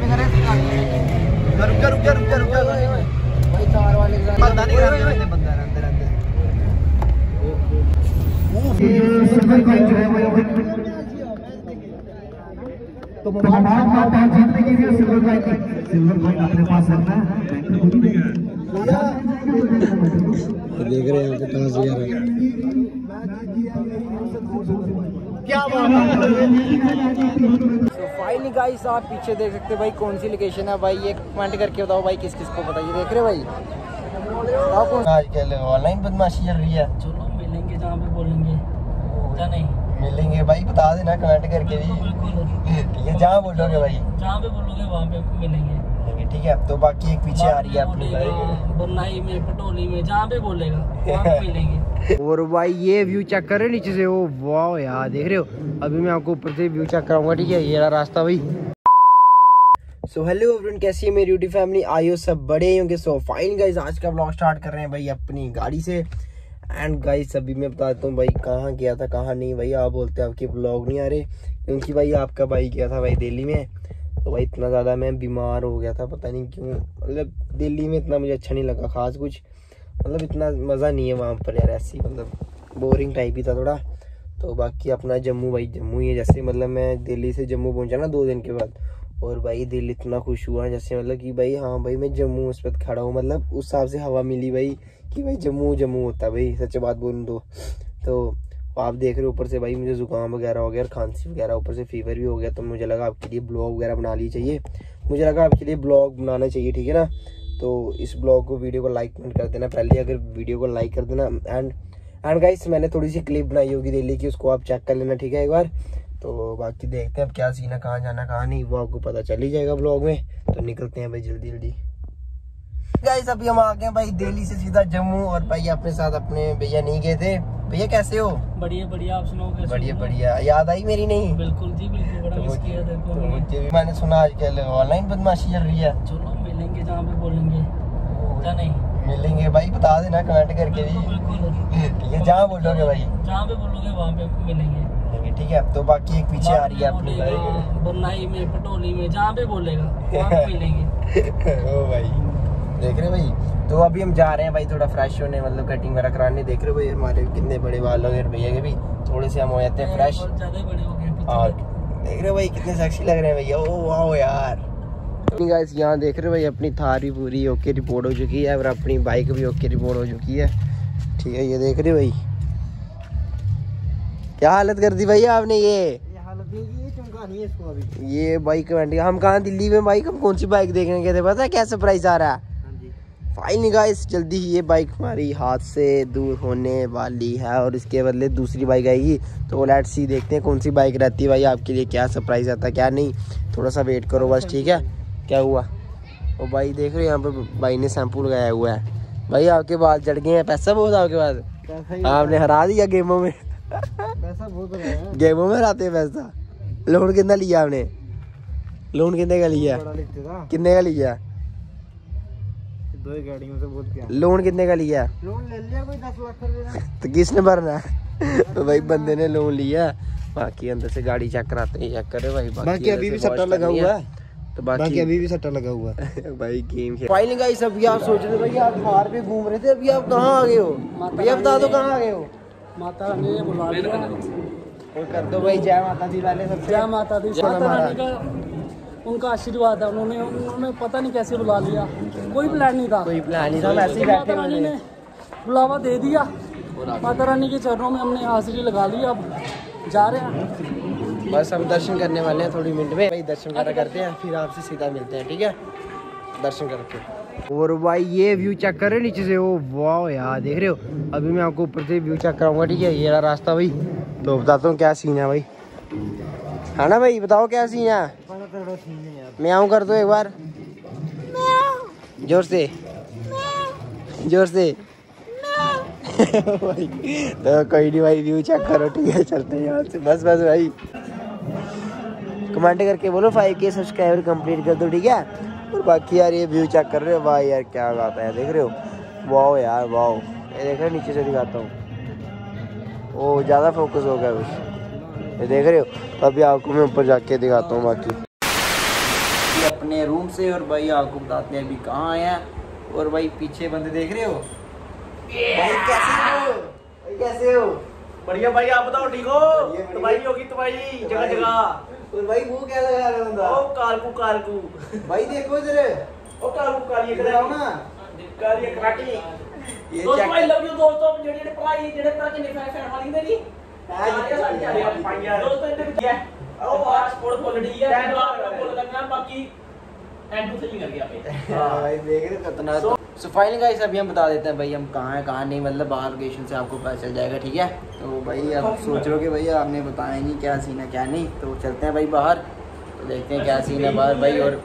भी करे रुक जा रुक जा रुक जा रुक जा। भाई कार वाले के बंदा नहीं अंदर अंदर बंदा अंदर अंदर तो तमाम बात जीतने के लिए सिल्वर कॉइन सिल्वर कॉइन अपने पास रखना है बैंक में खुद नहीं देख रहे हैं क्या बात तो फाइनली गाइस आप पीछे देख सकते हो भाई कौन सी लोकेशन है। भाई ये कमेंट करके बताओ भाई किस किस को पता ये देख रहे भाई? आप कौन आजकल ऑनलाइन बदमाशी चल रही है। चलो मिलेंगे जहाँ पे बोलेंगे। क्या नहीं? मिलेंगे भाई बता देना कमेंट करके भी। ठीक है जहाँ बोलोगे भाई। जहाँ पे बोलोगे वहाँ पे मिलेंगे। मिलेंगे, ठीक है। तो बाकी एक पीछे आ रही है अपनी बुरनाई में पटोली में जहाँ पे बोलेगा वहाँ पे मिलेंगे। और भाई, ये व्यू चेक कर रहे नीचे से? ओ वाह यार, देख रहे हो? अभी मैं आपको ऊपर से व्यू चेक कराऊँगा, ठीक है? ये रहा रास्ता भाई। सो हेलो एवरीवन कैसी है मेरी यूट्यूब फैमिली आइयो सब बड़े होंगे। सो फाइन गाइस आज का ब्लॉग स्टार्ट कर रहे हैं भाई अपनी गाड़ी से। एंड गाइस अभी मैं बताता हूँ भाई, कहाँ गया था, कहाँ नहीं भाई, आप बोलते हैं आपके ब्लॉग नहीं आ रहे। क्योंकि भाई, आपका भाई गया था भाई दिल्ली में। तो भाई, इतना ज़्यादा मैं बीमार हो गया था, पता नहीं क्यों। मतलब दिल्ली में इतना मुझे अच्छा नहीं लगा, खास कुछ। मतलब इतना मज़ा नहीं है वहाँ पर यार, ऐसी मतलब बोरिंग टाइप ही था थोड़ा। तो बाकी अपना जम्मू भाई, जम्मू ही है, जैसे मतलब मैं दिल्ली से जम्मू पहुँचा ना दो दिन के बाद, और भाई दिल इतना खुश हुआ, जैसे मतलब कि भाई हाँ भाई, मैं जम्मू उस पर खड़ा हूँ मतलब उस हिसाब से हवा मिली भाई, कि भाई जम्मू जम्मू होता भाई, सच बात बोलूँ तो। तो आप देख रहे हो ऊपर से भाई, मुझे जुकाम वगैरह हो गया और खांसी वगैरह, ऊपर से फीवर भी हो गया तो मुझे लगा आपके लिए ब्लॉग वगैरह बना ली चाहिए मुझे लगा आपके लिए ब्लॉग बनाना चाहिए, ठीक है ना? तो इस ब्लॉग को वीडियो को लाइक कमेंट कर देना। पहले अगर वीडियो को लाइक कर देना। एंड एंड गाइस मैंने थोड़ी सी क्लिप बनाई होगी दिल्ली की उसको आप चेक कर लेना ठीक है एक बार? तो बाकी देखते हैं अब क्या सीन है कहाँ जाना कहाँ नहीं। वो आपको पता चल ही जाएगा ब्लॉग में। तो निकलते हैं भाई जल्दी जल्दी। गाइस अभी हम आ गए भाई दिल्ली से सीधा जम्मू और भाई अपने साथ अपने भैया नहीं गए थे। भैया कैसे हो? बढ़िया बढ़िया आप सुनाओ कैसे बढ़िया बढ़िया। याद आई मेरी नहीं? बिल्कुल जी बिल्कुल बड़ा तो मिस मुझे किया तो मुझे भी मैंने सुना आजकल ऑनलाइन बदमाशी चल रही है। चलो मिलेंगे जहाँ पे बोलेंगे। क्या नहीं? मिलेंगे भाई बता देना कमेंट करके भी। है जहाँ बोलोगे भाई। जहाँ पे बोलोगे वहाँ पे मिलेंगे। ठीक है? तो बाकी एक पीछे आ रही है अपनी बुरनाई में पटोली में जहाँ पे बोलेगा वहाँ पे मिलेंगे। ओ भाई देख रहे भाई? तो अभी हम जा रहे हैं भाई थोड़ा फ्रेश होने मतलब कटिंग वगैरह कराने। देख रहे हो भाई हमारे कितने बड़े बाल हो गए भैया के भी। थोड़े से हम हो जाते हैं फ्रेश हो और देख रहे हो भाई कितने सेक्सी लग रहे हैं भैया। ओ वाओ यार। गाइस यहाँ देख रहे हो भाई अपनी थार भी पूरी ओके रिपोर्ट हो चुकी है और अपनी बाइक भी ओके रिपोर्ट हो चुकी है। ठीक है ये देख रहे हो भाई। क्या हालत कर दी भैया आपने ये? ये बाइक हम कहाँ दिल्ली में बाइक हम कौन सी बाइक देखने गए थे पता है? क्या सरप्राइज़ आ रहा है? फाइनली गाइस जल्दी ही ये बाइक हमारी हाथ से दूर होने वाली है और इसके बदले दूसरी बाइक आएगी। तो लेट सी देखते हैं कौन सी बाइक रहती है भाई आपके लिए क्या सरप्राइज़ आता है क्या नहीं। थोड़ा सा वेट करो बस ठीक है? क्या हुआ? और भाई देख रहे हो यहाँ पे भाई ने शैम्पू लगाया हुआ है। भाई आपके बाल चढ़ गए हैं पैसा बहुत आपके पास। आपने हरा दिया गेमों में। पैसा बहुत गेमों में हराते हैं पैसा। लोन कितना लिया आपने? लोन कितने का लिया? कितने का लिया? दो से बहुत लोन कितने का लिया? लोन ले लिया कोई दस लाख तो किसने भरना? तो भाई बंदे ने लोन लिया। बाकी अंदर से गाड़ी चेक कराते हैं चेक करे भाई बाकी, बाकी अभी भी सट्टा लगा हुआ है। तो बाकी बाकी अभी भी सट्टा लगा हुआ है। भाई गेम फाइनली गाइस अभी आप सोच रहे भाई आप थार पे घूम रहे थे अभी आप कहाँ आ गए हो? भैया बता दो कहाँ आ गए हो? माता रानी ने बुला लिया। और कर दो भाई जय माता दी वाले सबसे। जय माता दी जय माता रानी का उनका आशीर्वाद है उन्होंने उन्होंने पता नहीं कैसे बुला लिया। कोई प्लान नहीं था। कोई प्लान नहीं था हम ऐसे ही बैठे माता हुए रानी थे ने बुलावा दे दिया। माता रानी के चरणों में हमने हाजिरी लगा ली अब जा रहे हैं। बस हम दर्शन करने वाले हैं थोड़ी मिनट में। भाई, दर्शन वगैरह करते हैं, फिर आपसे सीधा मिलते हैं, ठीक है? दर्शन करके। और भाई, ये व्यू चेक कर रहे हो नीचे से? ओ वाह यार, देख रहे हो? अभी मैं आपको ऊपर से व्यू चेक कराऊँगा, ठीक है? ये रहा रास्ता भाई। तो बताता हूँ क्या सीन है भाई। है ना भाई, बताओ क्या सीन है? मैं आऊँ कर दो एक बार। ज़ोर से। ज़ोर से। भाई तो कोई नहीं भाई व्यू चेक करो, ठीक है? चलते हैं यहाँ से। बस बस भाई। कमेंट करके बोलो फाइव के सब्सक्राइबर कंप्लीट कर दो ठीक है? और बाकी यार ये व्यू चेक कर रहे हो? भाई यार क्या बात है देख रहे हो? वाओ यार वाओ ये देख रहे हो नीचे से दिखाता हूँ। ओ ज़्यादा फोकस हो गया कुछ। ये देख रहे हो? तो अभी आपको मैं ऊपर जाके दिखाता हूँ बाकी। अपने रूम से और भाई आपको बताते हैं अभी कहाँ आए हैं? और भाई पीछे बंदे देख रहे हो? भाई कैसे हो? भाई कैसे हो? बढ़िया भाई आप बताओ ठीक हो। तुम्हारी होगी तुम्हारी जगह जगह। और भाई वो क्या लगा रहा बंदा ओ कालकू कालकू भाई देखो इधर ओ कालकू काली इधर आओ ना ਕਾਲੀ ਕਰਾਟੀ ये ਦੋਸਤੋ check ਆਈ ਲਵ ਯੂ ਦੋਸਤੋ ਜਿਹੜੇ ਜਿਹੜੇ ਭਰਾਈ ਜਿਹੜੇ ਭਰਾ ਕਿੰਨੇ ਫੈਨ ਫੈਨ ਵਾਲੀ ਨੇ ਜੀ ਹਾਂ ਜੀ, ਦੋਸਤੋ ਇਹਦੇ ਵਿੱਚ ਹੈ ਉਹ ਆ ਸਪੋਰਟ ਕੁਆਲਿਟੀ ਹੈ ਮੈਂ ਬੋਲ ਲੱਗਣਾ ਬਾਕੀ ਐਂਡ ਟੂ ਸਹੀ ਕਰ ਗਿਆ ਆਪੇ हाँ, भाई देख रहे हो कितना सो फाइनली गाइस अभी हम बता देते हैं भाई हम कहाँ हैं कहाँ नहीं मतलब बाहर लोकेशन से आपको पता चल जाएगा ठीक है? तो भाई आप सोच रहे हो कि भाई आपने बताया नहीं क्या सीन है क्या नहीं? तो चलते हैं भाई बाहर तो देखते हैं क्या सीन है तो बाहर भाई और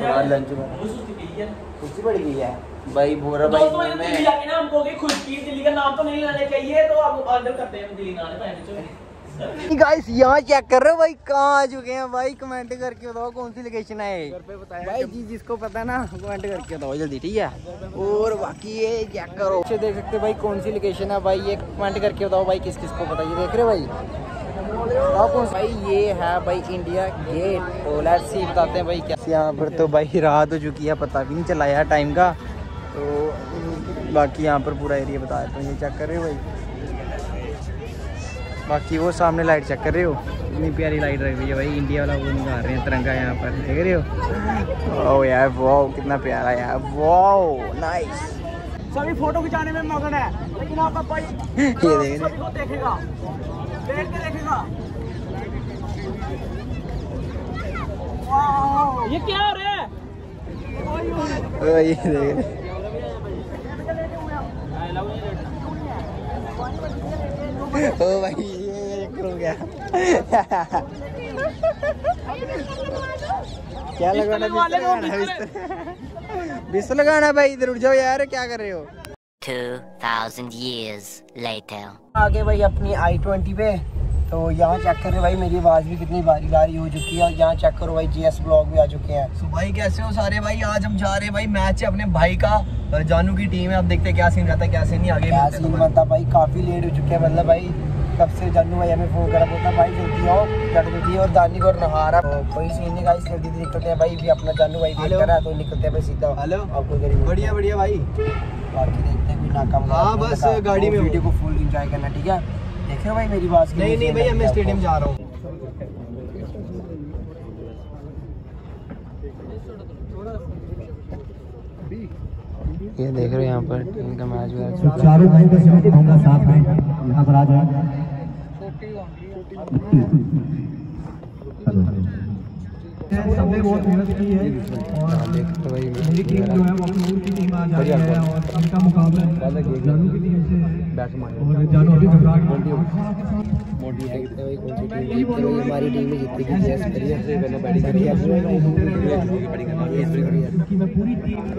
बाहर लंच खुशी तो पड़ गई है। भाई भोरा भाई तो में हमको खुश की दिल्ली का नाम तो नहीं लेना चाहिए तो आप ऑर्डर करते हैं दिल्ली नाम गाइस यहाँ चेक कर रहे हो भाई? कहाँ आ चुके हैं भाई? कमेंट करके बताओ कौन सी लोकेशन है भाई जी जिसको पता ना कमेंट करके बताओ जल्दी ठीक है? और बाकी ये चेक करो। पीछे देख सकते हो भाई कौन सी लोकेशन है भाई ये कमेंट करके बताओ भाई किस किस को पता ये देख रहे हो भाई? आप कौन भाई ये है भाई इंडिया गेट लेट्स सी बताते हैं भाई क्या यहाँ पर तो भाई रात हो चुकी है पता भी नहीं चला यार टाइम का। तो बाकी यहाँ पर पूरा एरिया बता देता हूँ ये चेक कर रहे हो भाई? बाकी वो सामने लाइट चेक कर रहे हो? इतनी प्यारी लाइट रख रही है भाई इंडिया वाला वो निकाल रहे हैं तिरंगा यहाँ पर देख रहे हो? ओ यार वाओ कितना प्यारा यार वाओ नाइस सभी फ़ोटो खिंचाने में मगन है लेकिन आपका भाई ये देख रहे देखेगा बैठ के देखेगा। ये क्या हो रहा है? ओ ये देख रहे ओ भाई। गया। क्या लगाना बिस्तर लगाना है, बिस्तर। बिस्तर लगाना भाई इधर उठ जाओ यार क्या कर रहे हो? 2,000 years later. आगे भाई अपनी आई ट्वेंटी पे। तो यहाँ चेक करो भाई मेरी आवाज़ भी कितनी बारी बारी हो चुकी है और यहाँ चेक करो भाई जीएस ब्लॉग भी आ चुके हैं। तो भाई कैसे हो सारे भाई? आज हम जा रहे हैं भाई मैच है अपने भाई का। जानू की टीम है अब देखते हैं क्या सीन रहता है क्या सीन नहीं आगे क्या मिलते हैं सीन। बनता भाई? काफ़ी लेट हो चुके हैं मतलब भाई। कब से जानू भाई हमें फ़ोन करा बोलता भाई जल्दी आओ जल्दी जल्दी और दानी को नहा रहा। तो कोई सीन नहीं गाइस जल्दी जल्दी निकलते हैं भाई भी अपना जानू भाई देख रहा है तो निकलते हैं भाई सीधा। हेलो। आपको बढ़िया बढ़िया भाई। बाकी देखते हैं कोई नाका वगैरह हाँ, बस गाड़ी तो में वीडियो को फुल एंजॉय करना ठीक है? देख रहे हो भाई मेरी बात नहीं नहीं भाई मैं स्टेडियम जा रहा हूँ। ये देख रहे हो यहाँ पर टीम का मैच तो चारों भाई बस साथ में। सबने बहुत मेहनत की है और मेरी टीम जो है वो अपनी की टीम आ जा रही है और इनका मुकाबला जानू की टीम से और जानू अभी घबराहट हमारी टीम में जीतेगी पूरी टीम हैं।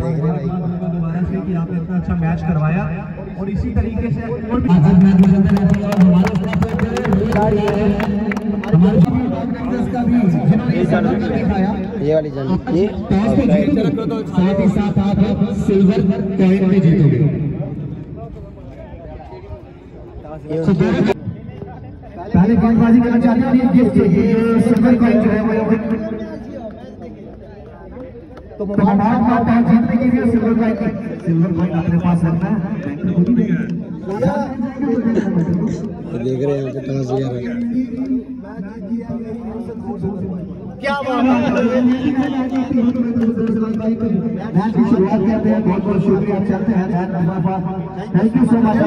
दोबारा से कि आपने इतना अच्छा मैच करवाया और इसी तरीके से और भी रहते हैं हमारे हमारे का भी जिन्होंने दिखाया ये वाली जन ये साथ ही साथ आप सिल्वर कॉइन पे जीतोगे पहले गेंदबाजी करना चाहते हैं गिफ्ट ये सिल्वर कॉइन जो है वो तो मुबारक टॉस जीतने के लिए सिल्वर कॉइन सिल्वर कॉइन अपने पास रखना है। देख रहे हैं टॉस वगैरह क्या बात है मैच की शुरुआत करते हैं बहुत बहुत शुक्रिया चलते हैं थैंक यू सो मच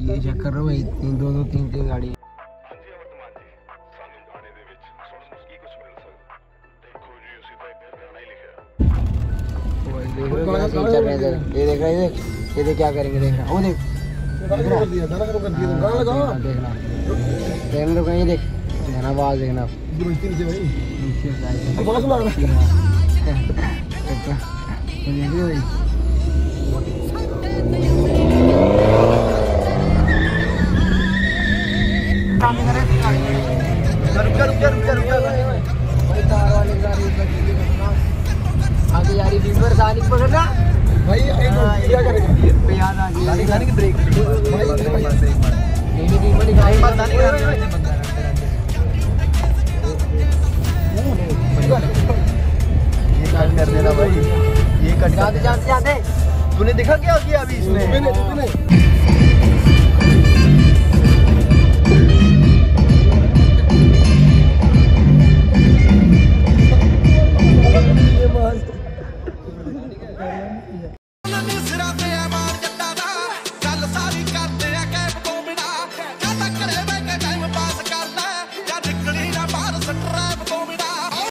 ये चेक कर रहे हो तीन दो दो तीन तीन गाड़ी हो है ये देख रहा है ये देख ये देख क्या करेंगे देख रहा वो देख देखना तो कहीं देख देखना आवाज़ देखना। तो हो आगे जा रही सानी पकड़ना भाई क्या करेंगे पे याद आ गई गाड़ी की ब्रेक minute.